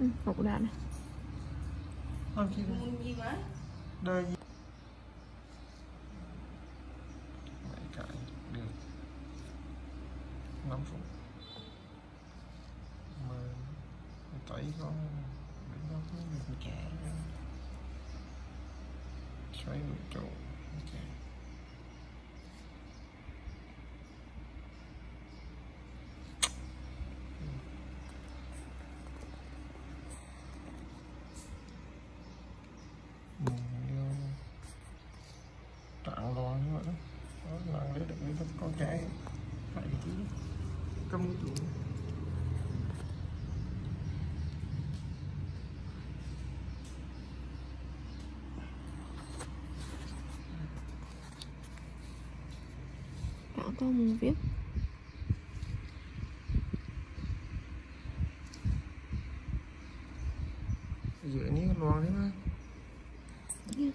ừ, hộp đạn này. Không chi cái được 5 phút. Mà Thấy con. Bị nó có được trả Xoay một chỗ Ok Đó, lấy được mấy con cái Phải chứ Công chủ Đó có một viết. Giữa ní loang thế mà Yeah.